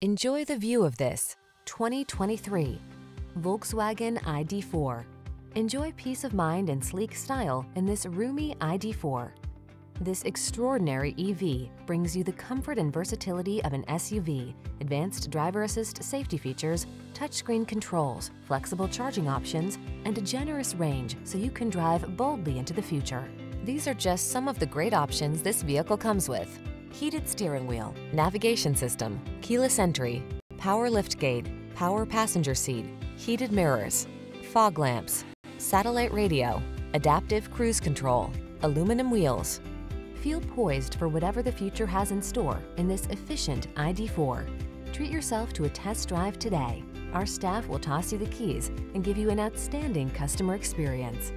Enjoy the view of this 2023 Volkswagen ID4. Enjoy peace of mind and sleek style in this roomy ID4. This extraordinary EV brings you the comfort and versatility of an SUV, advanced driver assist safety features, touchscreen controls, flexible charging options, and a generous range so you can drive boldly into the future. These are just some of the great options this vehicle comes with heated steering wheel, navigation system, keyless entry, power liftgate, power passenger seat, heated mirrors, fog lamps, satellite radio, adaptive cruise control, aluminum wheels. Feel poised for whatever the future has in store in this efficient ID4. Treat yourself to a test drive today. Our staff will toss you the keys and give you an outstanding customer experience.